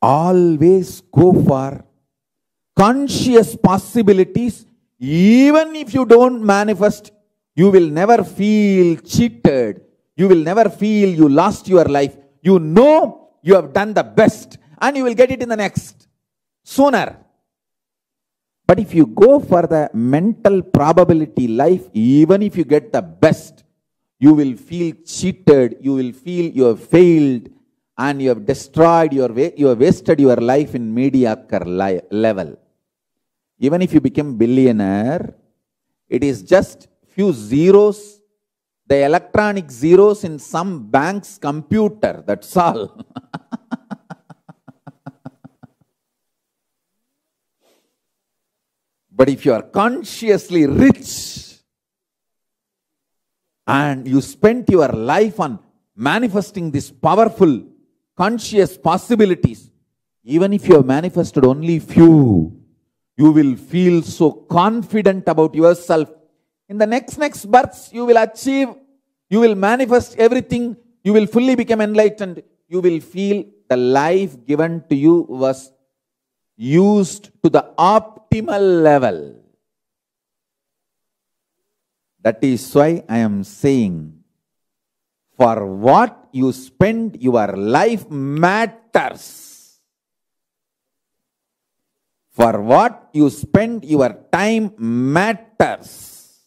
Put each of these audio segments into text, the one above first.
always go for conscious possibilities. Even if you don't manifest, you will never feel cheated. You will never feel you lost your life. You know you have done the best and you will get it in the next sooner. But if you go for the mental probability life, even if you get the best, you will feel cheated, you will feel you have failed, and you have destroyed your way, you have wasted your life in mediocre li- level. Even if you become billionaire, it is just few zeros, the electronic zeros in some bank's computer, that's all. But if you are consciously rich and you spent your life on manifesting this powerful conscious possibilities, even if you have manifested only few, you will feel so confident about yourself. In the next next births, you will achieve, you will manifest everything, you will fully become enlightened. You will feel the life given to you was used to the optimal level. That is why I am saying, for what you spend your life matters. For what you spend your time matters.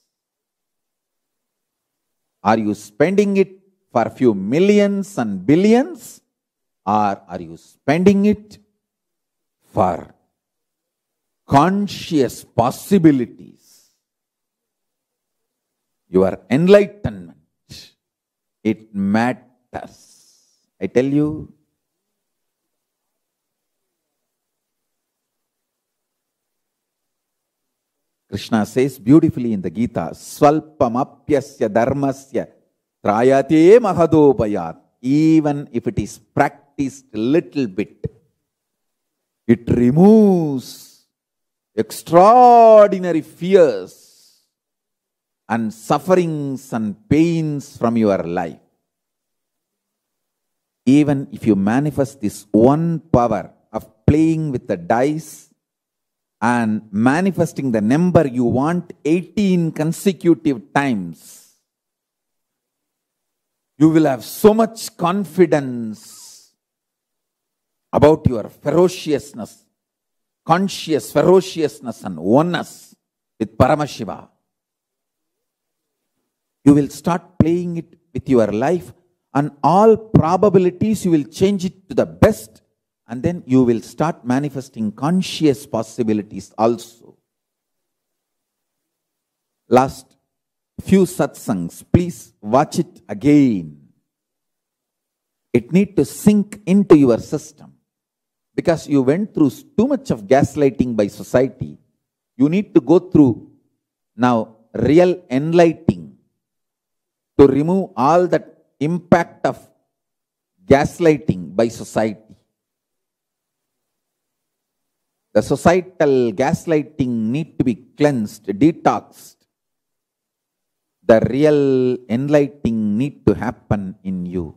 Are you spending it for a few millions and billions? Or are you spending it for conscious possibilities? Your enlightenment, it matters. I tell you, Krishna says beautifully in the Gita, Swalpamapyasya dharmasya trayate mahadopayat. Even if it is practiced little bit, it removes extraordinary fears and sufferings and pains from your life. Even if you manifest this one power of playing with the dice and manifesting the number you want 18 consecutive times, you will have so much confidence about your ferociousness, conscious ferociousness, and oneness with Paramashiva. You will start playing it with your life, and all probabilities you will change it to the best, and then you will start manifesting conscious possibilities also. Last few satsangs, please watch it again. It need to sink into your system because you went through too much of gaslighting by society. You need to go through now real enlightening to remove all that impact of gaslighting by society. The societal gaslighting need to be cleansed, detoxed. The real enlightening need to happen in you.